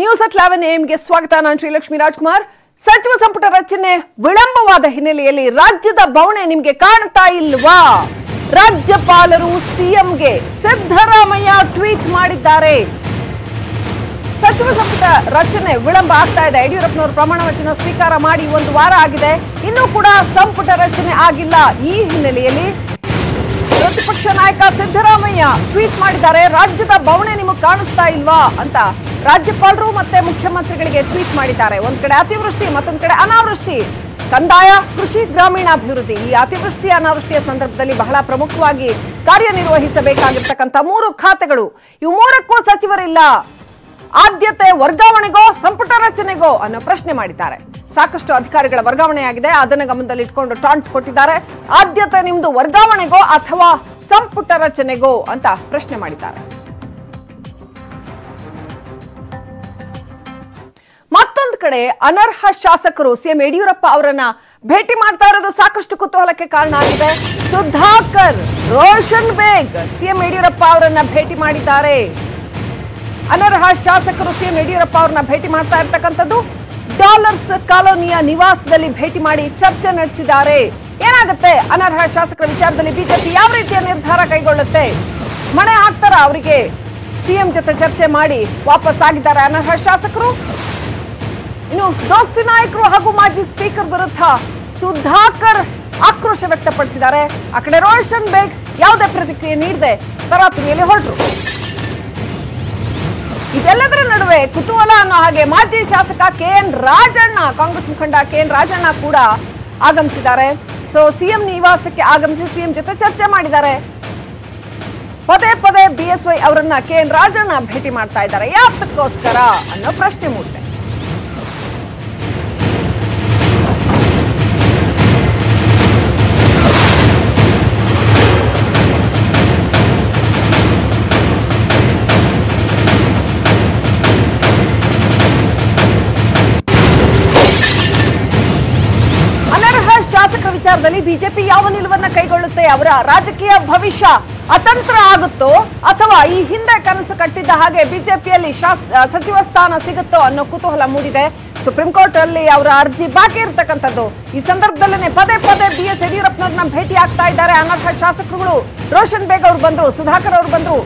News at eleven ಎಎಂಗೆ ಸ್ವಾಗತ. ನಾನು ಶ್ರೀಲಕ್ಷ್ಮಿ ರಾಜ್ಕುಮಾರ್. ಸಚಿವ ಸಂಪುಟ ರಚನೆ ವಿಳಂಬವಾದ ಹಿನ್ನೆಲೆಯಲ್ಲಿ ರಾಜ್ಯದ ಬವಣೆ ನಿಮಗೆ ಕಾಣ್ತಾ ಇಲ್ವಾ? ರಾಜ್ಯಪಾಲರು ಸಿಎಂಗೆ ಸಿದ್ದರಾಮಯ್ಯ ಟ್ವೀಟ್ ಮಾಡಿದ್ದಾರೆ. ಸಚಿವ ಸಂಪುಟ ರಚನೆ ವಿಳಂಬ ಆಗ್ತಾ ಇದೆ. ಯಡಿಯೂರಪ್ಪನವರು ಪ್ರಮಾಣ ವಚನ ಸ್ವೀಕಾರ ಮಾಡಿ ಒಂದು ವಾರ ಆಗಿದೆ. ಇನ್ನೂ ಕೂಡ ಸಂಪುಟ ರಚನೆ ಆಗಿಲ್ಲ. ಈ ಹಿನ್ನೆಲೆಯಲ್ಲಿ ಪ್ರತಿಪಕ್ಷ ನಾಯಕ ಸಿದ್ದರಾಮಯ್ಯ ಟ್ವೀಟ್ ಮಾಡಿದ್ದಾರೆ, ರಾಜ್ಯದ ಬವಣೆ ನಿಮಗೆ ಕಾಣಿಸ್ತಾ ಇಲ್ವಾ? ಅಂತ ರಾಜ್ಯಪಾಲರು ಮತ್ತೆ ಮುಖ್ಯಮಂತ್ರಿಗಳಿಗೆ ಟ್ವೀಟ್ ಮಾಡಿದ್ದಾರೆ. ಒಂದ್ ಕಡೆ ಅತಿವೃಷ್ಟಿ, ಮತ್ತೊಂದ್ ಕಡೆ ಅನಾವೃಷ್ಟಿ. ಕಂದಾಯ, ಕೃಷಿ, ಗ್ರಾಮೀಣಾಭಿವೃದ್ಧಿ. ಈ ಅತಿವೃಷ್ಟಿ, ಅನಾವೃಷ್ಟಿಯ ಸಂದರ್ಭದಲ್ಲಿ ಬಹಳ ಪ್ರಮುಖವಾಗಿ ಕಾರ್ಯನಿರ್ವಹಿಸಬೇಕಾಗಿರ್ತಕ್ಕಂಥ ಮೂರು ಖಾತೆಗಳು. ಇವು ಮೂರಕ್ಕೂ ಸಚಿವರಿಲ್ಲ. ಆದ್ಯತೆ ವರ್ಗಾವಣೆಗೋ, ಸಂಪುಟ ರಚನೆಗೋ ಅನ್ನೋ ಪ್ರಶ್ನೆ ಮಾಡಿದ್ದಾರೆ. ಸಾಕಷ್ಟು ಅಧಿಕಾರಿಗಳ ವರ್ಗಾವಣೆಯಾಗಿದೆ. ಗಮನದಲ್ಲಿ ಗಮನದಲ್ಲಿಟ್ಕೊಂಡು ಟಾಂಟ್ ಕೊಟ್ಟಿದ್ದಾರೆ. ಆದ್ಯತೆ ನಿಮ್ದು ವರ್ಗಾವಣೆಗೋ ಅಥವಾ ಸಂಪುಟ ರಚನೆಗೋ ಅಂತ ಪ್ರಶ್ನೆ ಮಾಡಿದ್ದಾರೆ. ಮತ್ತೊಂದು ಕಡೆ ಅನರ್ಹ ಶಾಸಕರು ಸಿಎಂ ಯಡಿಯೂರಪ್ಪ ಅವರನ್ನ ಭೇಟಿ ಮಾಡ್ತಾ ಇರೋದು ಸಾಕಷ್ಟು ಕುತೂಹಲಕ್ಕೆ ಕಾರಣ ಆಗಿದೆ. ಸುಧಾಕರ್, ರೋಷನ್ ಬೇಗ್ ಸಿಎಂ ಯಡಿಯೂರಪ್ಪ ಅವರನ್ನ ಭೇಟಿ ಮಾಡಿದ್ದಾರೆ. ಅನರ್ಹ ಶಾಸಕರು ಸಿಎಂ ಯಡಿಯೂರಪ್ಪ ಅವರನ್ನ ಭೇಟಿ ಮಾಡ್ತಾ ಇರ್ತಕ್ಕಂಥದ್ದು ಡಾಲರ್ಸ್ ಕಾಲೋನಿಯ ನಿವಾಸದಲ್ಲಿ ಭೇಟಿ ಮಾಡಿ ಚರ್ಚೆ ನಡೆಸಿದ್ದಾರೆ. ಏನಾಗುತ್ತೆ? ಅನರ್ಹ ಶಾಸಕರ ವಿಚಾರದಲ್ಲಿ ಬಿಜೆಪಿ ಯಾವ ರೀತಿಯ ನಿರ್ಧಾರ ಕೈಗೊಳ್ಳುತ್ತೆ? ಮಣೆ ಹಾಕ್ತಾರ ಅವರಿಗೆ? ಸಿಎಂ ಜೊತೆ ಚರ್ಚೆ ಮಾಡಿ ವಾಪಸ್ ಆಗಿದ್ದಾರೆ ಅನರ್ಹ ಶಾಸಕರು. ಇನ್ನು ದೋಸ್ತಿ ನಾಯಕರು ಹಾಗೂ ಮಾಜಿ ಸ್ಪೀಕರ್ ವಿರುದ್ಧ ಸುಧಾಕರ್ ಆಕ್ರೋಶ ವ್ಯಕ್ತಪಡಿಸಿದ್ದಾರೆ. ಆ ಕಡೆ ರೋಷನ್ ಬೇಗ್ ಯಾವುದೇ ಪ್ರತಿಕ್ರಿಯೆ ನೀಡದೆ ತರಾತುರಿಯಲ್ಲಿ ಹೊರಟರು. ಇದೆಲ್ಲದರ ನಡುವೆ ಕುತೂಹಲ ಅನ್ನೋ ಹಾಗೆ ಮಾಜಿ ಶಾಸಕ ಕೆ ಎನ್ ರಾಜಣ್ಣ, ಕಾಂಗ್ರೆಸ್ ಮುಖಂಡ ಕೆ ಎನ್ ರಾಜಣ್ಣ ಕೂಡ ಆಗಮಿಸಿದ್ದಾರೆ. ಸೊ ಸಿಎಂ ನಿವಾಸಕ್ಕೆ ಆಗಮಿಸಿ ಸಿಎಂ ಜೊತೆ ಚರ್ಚೆ ಮಾಡಿದ್ದಾರೆ. ಪದೇ ಪದೇ ಬಿಎಸ್ವೈ ಅವರನ್ನ ಕೆ ಎನ್ ರಾಜಣ್ಣ ಭೇಟಿ ಮಾಡ್ತಾ ಇದ್ದಾರೆ. ಯಾತಕ್ಕೋಸ್ಕರ ಅನ್ನೋ ಪ್ರಶ್ನೆ ಮೂಡಿದೆ ಶಾಸಕರ ವಿಚಾರದಲ್ಲಿ ಬಿಜೆಪಿ ಯಾವ ನಿಲುವನ್ನ ಕೈಗೊಳ್ಳುತ್ತೆ, ಅವರ ರಾಜಕೀಯ ಭವಿಷ್ಯ ಅತಂತ್ರ ಆಗುತ್ತೋ ಅಥವಾ ಈ ಹಿಂದೆ ಕನಸು ಕಟ್ಟಿದ್ದ ಹಾಗೆ ಬಿಜೆಪಿಯಲ್ಲಿ ಸಚಿವ ಸ್ಥಾನ ಸಿಗುತ್ತೋ ಅನ್ನೋ ಕುತೂಹಲ ಮೂಡಿದೆ. ಸುಪ್ರೀಂ ಕೋರ್ಟ್ ಅಲ್ಲಿ ಅವರ ಅರ್ಜಿ ಬಾಕಿ ಇರತಕ್ಕಂಥದ್ದು. ಈ ಸಂದರ್ಭದಲ್ಲೇ ಪದೇ ಪದೇ ಬಿ ಎಸ್ ಯಡಿಯೂರಪ್ಪನವ್ರನ್ನ ಭೇಟಿ ಆಗ್ತಾ ಇದ್ದಾರೆ. ಅನರ್ಹ ಶಾಸಕರುಗಳು ರೋಷನ್ ಬೇಗ್ ಅವರು ಬಂದ್ರು, ಸುಧಾಕರ್ ಅವರು ಬಂದ್ರು.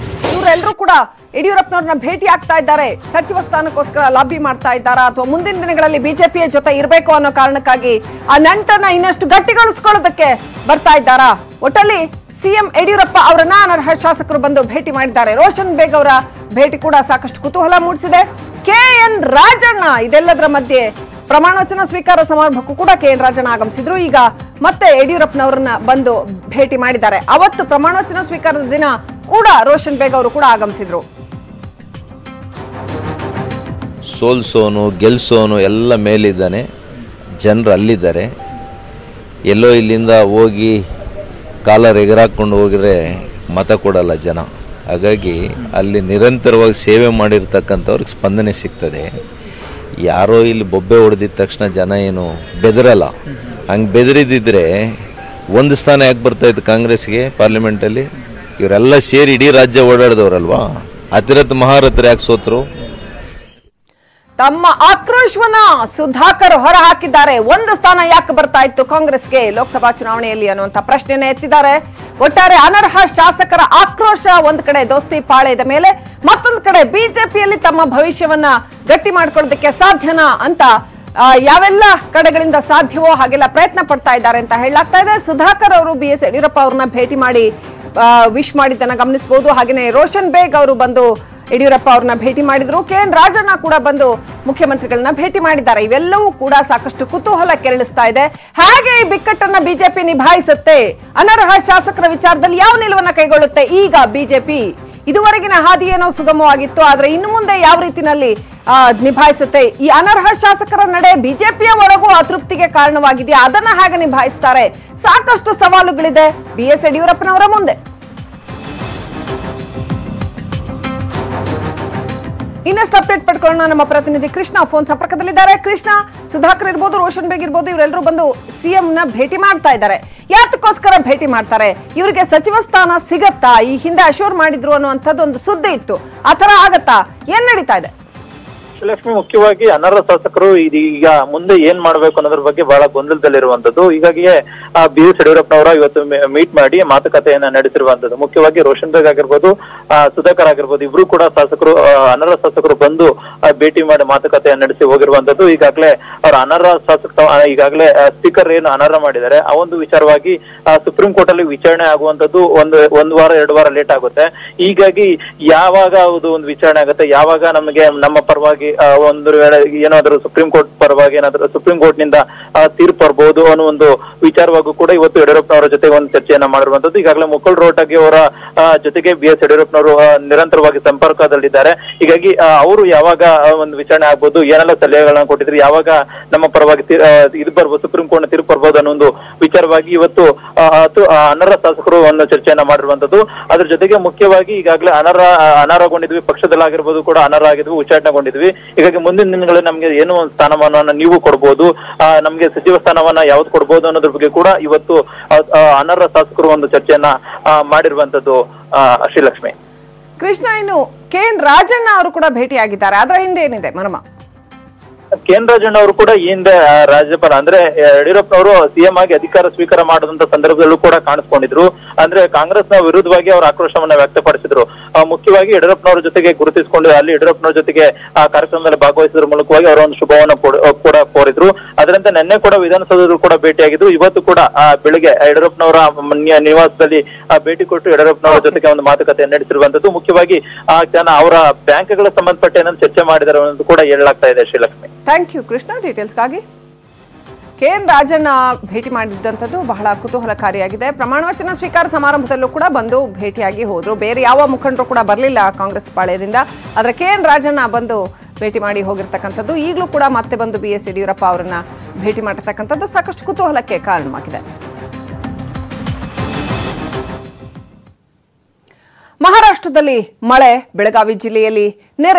ಕೂಡ ಯಡಿಯೂರಪ್ಪನವ್ರನ್ನ ಭೇಟಿ ಆಗ್ತಾ ಇದ್ದಾರೆ. ಸಚಿವ ಸ್ಥಾನಕ್ಕೋಸ್ಕರ ಲಾಬಿ ಮಾಡ್ತಾ ಇದ್ದಾರಾ? ಅಥವಾ ಮುಂದಿನ ದಿನಗಳಲ್ಲಿ ಬಿಜೆಪಿಯ ಜೊತೆ ಇರಬೇಕು ಅನ್ನೋ ಕಾರಣಕ್ಕಾಗಿ ಆ ನಂಟನ್ನ ಇನ್ನಷ್ಟು ಗಟ್ಟಿಗೊಳಿಸ್ಕೊಳ್ಳೋದಕ್ಕೆ ಬರ್ತಾ ಇದ್ದಾರಾ? ಒಟ್ಟಲ್ಲಿ ಸಿಎಂ ಯಡಿಯೂರಪ್ಪ ಅವರನ್ನ ಅನರ್ಹ ಶಾಸಕರು ಬಂದು ಭೇಟಿ ಮಾಡಿದ್ದಾರೆ. ರೋಷನ್ ಬೇಗ್ ಅವರ ಭೇಟಿ ಕೂಡ ಸಾಕಷ್ಟು ಕುತೂಹಲ ಮೂಡಿಸಿದೆ. ಕೆ ಎನ್ ರಾಜಣ್ಣ ಇದೆಲ್ಲದರ ಮಧ್ಯೆ ಪ್ರಮಾಣವಚನ ಸ್ವೀಕಾರ ಸಮಾರಂಭಕ್ಕೂ ಕೂಡ ಕೆ ಎನ್ ರಾಜಣ್ಣ ಆಗಮಿಸಿದ್ರು. ಈಗ ಮತ್ತೆ ಯಡಿಯೂರಪ್ಪನವರನ್ನ ಬಂದು ಭೇಟಿ ಮಾಡಿದ್ದಾರೆ. ಅವತ್ತು ಪ್ರಮಾಣವಚನ ಸ್ವೀಕಾರದ ದಿನ ಕೂಡ ರೋಷನ್ ಬೇಗ್ ಅವರು ಕೂಡ ಆಗಮಿಸಿದ್ರು. ಸೋಲ್ಸೋನು, ಗೆಲ್ಸೋನು ಎಲ್ಲ ಮೇಲಿದ್ದಾನೆ. ಜನರು ಅಲ್ಲಿದ್ದಾರೆ. ಎಲ್ಲೋ ಇಲ್ಲಿಂದ ಹೋಗಿ ಕಾಲರ್ ಎಗರಾಕೊಂಡು ಹೋಗಿದ್ರೆ ಮತ ಕೊಡಲ್ಲ ಜನ. ಹಾಗಾಗಿ ಅಲ್ಲಿ ನಿರಂತರವಾಗಿ ಸೇವೆ ಮಾಡಿರ್ತಕ್ಕಂಥವ್ರಿಗೆ ಸ್ಪಂದನೆ ಸಿಗ್ತದೆ. ಯಾರೋ ಇಲ್ಲಿ ಬೊಬ್ಬೆ ಹೊಡೆದಿದ ತಕ್ಷಣ ಜನ ಏನು ಬೆದರಲ್ಲ. ಹಂಗೆ ಬೆದರಿದಿದ್ರೆ ಒಂದು ಸ್ಥಾನ ಯಾಕೆ ಬರ್ತಾಯಿತ್ತು ಕಾಂಗ್ರೆಸ್ಗೆ, ಪಾರ್ಲಿಮೆಂಟಲ್ಲಿ? ಇವರೆಲ್ಲ ಸೇರಿ ಇಡೀ ರಾಜ್ಯ ಓಡಾಡಿದವರಲ್ವಾ? ಅತಿರಥ ಮಹಾರಥರು ಯಾಕೆ ಸೋತರು? ತಮ್ಮ ಆಕ್ರೋಶವನ್ನ ಸುಧಾಕರ್ ಹೊರ ಹಾಕಿದ್ದಾರೆ ಒಂದು ಸ್ಥಾನ ಯಾಕೆ ಬರ್ತಾ ಇತ್ತು ಕಾಂಗ್ರೆಸ್ಗೆ ಲೋಕಸಭಾ ಚುನಾವಣೆಯಲ್ಲಿ ಅನ್ನುವಂತ ಪ್ರಶ್ನೆಯನ್ನ ಎತ್ತಿದ್ದಾರೆ. ಒಟ್ಟಾರೆ ಅನರ್ಹ ಶಾಸಕರ ಆಕ್ರೋಶ ಒಂದ್ ಕಡೆ ದೋಸ್ತಿ ಪಾಳೆಯದ ಮೇಲೆ, ಮತ್ತೊಂದು ಕಡೆ ಬಿಜೆಪಿಯಲ್ಲಿ ತಮ್ಮ ಭವಿಷ್ಯವನ್ನ ಗಟ್ಟಿ ಮಾಡ್ಕೊಳ್ಳೋದಕ್ಕೆ ಸಾಧ್ಯನಾ ಅಂತ ಯಾವೆಲ್ಲ ಕಡೆಗಳಿಂದ ಸಾಧ್ಯವೋ ಹಾಗೆಲ್ಲ ಪ್ರಯತ್ನ ಪಡ್ತಾ ಇದ್ದಾರೆ ಅಂತ ಹೇಳಲಾಗ್ತಾ ಇದೆ. ಸುಧಾಕರ್ ಅವರು ಬಿ ಎಸ್ ಯಡಿಯೂರಪ್ಪ ಅವ್ರನ್ನ ಭೇಟಿ ಮಾಡಿ ವಿಶ್ ಮಾಡಿದ್ದನ್ನ ಗಮನಿಸಬಹುದು ಹಾಗೆಯೇ ರೋಷನ್ ಬೇಗ್ ಅವರು ಬಂದು ಯಡಿಯೂರಪ್ಪ ಅವ್ರನ್ನ ಭೇಟಿ ಮಾಡಿದ್ರು. ಕೆ ಎನ್ ರಾಜಣ್ಣ ಕೂಡ ಬಂದು ಮುಖ್ಯಮಂತ್ರಿಗಳನ್ನ ಭೇಟಿ ಮಾಡಿದ್ದಾರೆ. ಇವೆಲ್ಲವೂ ಕೂಡ ಸಾಕಷ್ಟು ಕುತೂಹಲ ಕೆರಳಿಸ್ತಾ ಇದೆ. ಹಾಗೆ ಈ ಬಿಕ್ಕಟ್ಟನ್ನ ಬಿಜೆಪಿ ನಿಭಾಯಿಸುತ್ತೆ? ಅನರ್ಹ ಶಾಸಕರ ವಿಚಾರದಲ್ಲಿ ಯಾವ ನಿಲುವನ್ನ ಕೈಗೊಳ್ಳುತ್ತೆ? ಈಗ ಬಿಜೆಪಿ ಇದುವರೆಗಿನ ಹಾದಿ ಏನೋ ಸುಗಮವಾಗಿತ್ತು, ಆದ್ರೆ ಇನ್ನು ಮುಂದೆ ಯಾವ ರೀತಿನಲ್ಲಿ ನಿಭಾಯಿಸುತ್ತೆ? ಈ ಅನರ್ಹ ಶಾಸಕರ ನಡೆ ಬಿಜೆಪಿಯ ಅತೃಪ್ತಿಗೆ ಕಾರಣವಾಗಿದೆಯಾ ಅದನ್ನ ಹಾಗೆ ನಿಭಾಯಿಸ್ತಾರೆ? ಸಾಕಷ್ಟು ಸವಾಲುಗಳಿದೆ. ಬಿ ಎಸ್ ಯಡಿಯೂರಪ್ಪನವರ ಮುಂದೆ. ಇನ್ನಷ್ಟು ಅಪ್ಡೇಟ್ ಪಡ್ಕೊಳ್ಳೋಣ. ನಮ್ಮ ಪ್ರತಿನಿಧಿ ಕೃಷ್ಣ ಫೋನ್ ಸಂಪರ್ಕದಲ್ಲಿದ್ದಾರೆ. ಕೃಷ್ಣ, ಸುಧಾಕರ್ ಇರ್ಬೋದು, ರೋಷನ್ ಬೇಗ್ ಇರ್ಬೋದು ಇವರೆಲ್ಲರೂ ಬಂದು ಸಿಎಂ ನ ಭೇಟಿ ಮಾಡ್ತಾ ಇದ್ದಾರೆ. ಯಾತಕ್ಕೋಸ್ಕರ ಭೇಟಿ ಮಾಡ್ತಾರೆ? ಇವರಿಗೆ ಸಚಿವ ಸ್ಥಾನ ಸಿಗತ್ತಾ? ಈ ಹಿಂದೆ ಅಶೋರ್ ಮಾಡಿದ್ರು ಅನ್ನುವಂಥದ್ದು ಒಂದು ಸುದ್ದಿ ಇತ್ತು. ಆ ಥರ ಆಗತ್ತಾ? ಏನ್ ನಡೀತಾ ಇದೆ? ಲಕ್ಷ್ಮಿ, ಮುಖ್ಯವಾಗಿ ಅನರ್ಹ ಶಾಸಕರು ಇದೀಗ ಮುಂದೆ ಏನ್ ಮಾಡ್ಬೇಕು ಅನ್ನೋದ್ರ ಬಗ್ಗೆ ಬಹಳ ಗೊಂದಲದಲ್ಲಿರುವಂತದ್ದು ಹೀಗಾಗಿಯೇ, ಆ ಬಿ ಎಸ್ ಯಡಿಯೂರಪ್ಪನವರ ಇವತ್ತು ಮೀಟ್ ಮಾಡಿ ಮಾತುಕತೆಯನ್ನ ನಡೆಸಿರುವಂತದ್ದು ಮುಖ್ಯವಾಗಿ ರೋಷನ್ ಬೇಗ್ ಆಗಿರ್ಬೋದು ಸುಧಾಕರ್ ಆಗಿರ್ಬೋದು, ಇಬ್ರು ಕೂಡ ಶಾಸಕರು ಅನರ್ಹ ಶಾಸಕರು ಬಂದು ಭೇಟಿ ಮಾಡಿ ಮಾತುಕತೆಯನ್ನ ನಡೆಸಿ ಹೋಗಿರುವಂತದ್ದು ಈಗಾಗಲೇ ಅವರ ಅನರ್ಹ ಶಾಸಕ ಈಗಾಗಲೇ ಸ್ಪೀಕರ್ ಏನು ಅನರ್ಹ ಮಾಡಿದ್ದಾರೆ. ಆ ಒಂದು ವಿಚಾರವಾಗಿ ಸುಪ್ರೀಂ ಕೋರ್ಟ್ ಅಲ್ಲಿ ವಿಚಾರಣೆ ಆಗುವಂತದ್ದು ಒಂದು ಒಂದು ವಾರ, ಎರಡು ವಾರ ಲೇಟ್ ಆಗುತ್ತೆ. ಹೀಗಾಗಿ ಯಾವಾಗ ಅದು ಒಂದು ವಿಚಾರಣೆ ಆಗುತ್ತೆ, ಯಾವಾಗ ನಮಗೆ ನಮ್ಮ ಪರವಾಗಿ ಒಂದು ವೇಳೆ ಏನಾದರೂ ಸುಪ್ರೀಂ ಕೋರ್ಟ್ ಪರವಾಗಿ ಏನಾದರೂ ಸುಪ್ರೀಂ ಕೋರ್ಟ್ನಿಂದ ತೀರ್ಪು ಬರ್ಬೋದು ಅನ್ನೋ ಒಂದು ವಿಚಾರವಾಗೂ ಕೂಡ ಇವತ್ತು ಯಡಿಯೂರಪ್ಪನವರ ಜೊತೆ ಒಂದು ಚರ್ಚೆಯನ್ನ ಮಾಡಿರುವಂತದ್ದು ಈಗಾಗಲೇ ಮುಕುಲ್ ರೋಟಗಿ ಅವರ ಜೊತೆಗೆ ಬಿ ಎಸ್ ಯಡಿಯೂರಪ್ಪನವರು ನಿರಂತರವಾಗಿ ಸಂಪರ್ಕದಲ್ಲಿದ್ದಾರೆ. ಹೀಗಾಗಿ ಅವರು ಯಾವಾಗ ಒಂದು ವಿಚಾರಣೆ ಆಗ್ಬೋದು, ಏನೆಲ್ಲ ಸಲಹೆಗಳನ್ನ ಕೊಟ್ಟಿದ್ರು, ಯಾವಾಗ ನಮ್ಮ ಪರವಾಗಿ ಇದು ಬರ್ಬೋದು ಸುಪ್ರೀಂ ಕೋರ್ಟ್ನ ತೀರ್ಪು ಬರ್ಬೋದು ಅನ್ನೋ ಒಂದು ವಿಚಾರವಾಗಿ ಇವತ್ತು ಅನರ್ಹ ಶಾಸಕರು ಒಂದು ಚರ್ಚೆಯನ್ನ ಮಾಡಿರುವಂತದ್ದು ಅದ್ರ ಜೊತೆಗೆ ಮುಖ್ಯವಾಗಿ ಈಗಾಗಲೇ ಅನರ್ಹ ಅನರ್ಹಗೊಂಡಿದ್ವಿ, ಪಕ್ಷದಲ್ಲಾಗಿರ್ಬೋದು ಕೂಡ ಅನರ್ಹ ಆಗಿದ್ವಿ, ಉಚ್ಚಾಟನೆಗೊಂಡಿದ್ವಿ. ಹೀಗಾಗಿ ಮುಂದಿನ ದಿನಗಳಲ್ಲಿ ನಮ್ಗೆ ಏನು ಒಂದು ಸ್ಥಾನಮಾನವನ್ನ ನೀವು ಕೊಡ್ಬೋದು ನಮ್ಗೆ ಸಚಿವ ಸ್ಥಾನವನ್ನ ಯಾವ್ದು ಕೊಡ್ಬೋದು ಅನ್ನೋದ್ರ ಬಗ್ಗೆ ಕೂಡ ಇವತ್ತು ಅನರ್ಹ ಶಾಸಕರು ಒಂದು ಚರ್ಚೆಯನ್ನ ಮಾಡಿರುವಂತದ್ದು ಶ್ರೀಲಕ್ಷ್ಮಿ. ಕೃಷ್ಣ, ಇನ್ನು ಕೆ ಎನ್ ರಾಜಣ್ಣ ಅವರು ಕೂಡ ಭೇಟಿಯಾಗಿದ್ದಾರೆ. ಅದರ ಹಿಂದೆ ಏನಿದೆ ಮರ್ಮ? ಕೆ ರಾಜಣ್ಣ ಅವರು ಕೂಡ ಈ ಹಿಂದೆ ರಾಜ್ಯಪಾಲ, ಅಂದ್ರೆ ಯಡಿಯೂರಪ್ಪ ಅವರು ಸಿಎಂ ಆಗಿ ಅಧಿಕಾರ ಸ್ವೀಕಾರ ಮಾಡಿದಂತ ಸಂದರ್ಭದಲ್ಲೂ ಕೂಡ ಕಾಣಿಸ್ಕೊಂಡಿದ್ರು. ಅಂದ್ರೆ, ಕಾಂಗ್ರೆಸ್ನ ವಿರುದ್ಧವಾಗಿ ಅವರು ಆಕ್ರೋಶವನ್ನ ವ್ಯಕ್ತಪಡಿಸಿದ್ರು. ಮುಖ್ಯವಾಗಿ ಯಡಿಯೂರಪ್ಪನವರ ಜೊತೆಗೆ ಗುರುತಿಸಿಕೊಂಡು, ಅಲ್ಲಿ ಯಡಿಯೂರಪ್ಪನವರ ಜೊತೆಗೆ, ಆ, ಕಾರ್ಯಕ್ರಮದಲ್ಲಿ ಭಾಗವಹಿಸಿದ್ರ ಮೂಲಕವಾಗಿ ಅವರ ಒಂದು ಶುಭವನ್ನು ಕೂಡ ಕೋರಿದ್ರು. ಅದರಂತೆ ನಿನ್ನೆ ಕೂಡ ವಿಧಾನಸೌಧದಲ್ಲೂ ಕೂಡ ಭೇಟಿಯಾಗಿದ್ದು ಇವತ್ತು ಕೂಡ ಬೆಳಿಗ್ಗೆ ಯಡಿಯೂರಪ್ಪನವರ ನಿವಾಸದಲ್ಲಿ ಭೇಟಿ ಕೊಟ್ಟು ಯಡಿಯೂರಪ್ಪನವರ ಜೊತೆಗೆ ಒಂದು ಮಾತುಕತೆ ನಡೆಸಿರುವಂತದ್ದು ಮುಖ್ಯವಾಗಿ ಆ ಜನ ಅವರ ಬ್ಯಾಂಕ್ಗಳ ಸಂಬಂಧಪಟ್ಟ ಏನನ್ನು ಚರ್ಚೆ ಮಾಡಿದ್ದಾರೆ ಅನ್ನೋದು ಕೂಡ ಹೇಳಲಾಗ್ತಾ ಇದೆ ಶ್ರೀಲಕ್ಷ್ಮಿ. ಥ್ಯಾಂಕ್ ಯು ಕೃಷ್ಣ ಡೀಟೇಲ್ಸ್ಗಾಗಿ ಕೆ ಎನ್ ರಾಜಣ್ಣ ಭೇಟಿ ಮಾಡಿದ್ದಂಥದ್ದು ಬಹಳ ಕುತೂಹಲಕಾರಿಯಾಗಿದೆ. ಪ್ರಮಾಣ ವಚನ ಸ್ವೀಕಾರ ಸಮಾರಂಭದಲ್ಲೂ ಕೂಡ ಬಂದು ಭೇಟಿಯಾಗಿ ಹೋದರು. ಬೇರೆ ಯಾವ ಮುಖಂಡರು ಕೂಡ ಬರಲಿಲ್ಲ ಕಾಂಗ್ರೆಸ್ ಪಾಳ್ಯದಿಂದ. ಆದರೆ ಕೆ ಎನ್ ರಾಜಣ್ಣ ಬಂದು ಭೇಟಿ ಮಾಡಿ ಹೋಗಿರ್ತಕ್ಕಂಥದ್ದು. ಈಗಲೂ ಕೂಡ ಮತ್ತೆ ಬಂದು ಬಿ ಎಸ್ ಯಡಿಯೂರಪ್ಪ ಅವರನ್ನ ಭೇಟಿ ಮಾಡಿರ್ತಕ್ಕಂಥದ್ದು ಸಾಕಷ್ಟು ಕುತೂಹಲಕ್ಕೆ ಕಾರಣವಾಗಿದೆ. ಮಹಾರಾಷ್ಟ್ರದಲ್ಲಿ ಮಳೆ, ಬೆಳಗಾವಿ ಜಿಲ್ಲೆಯಲ್ಲಿ ನೆರೆ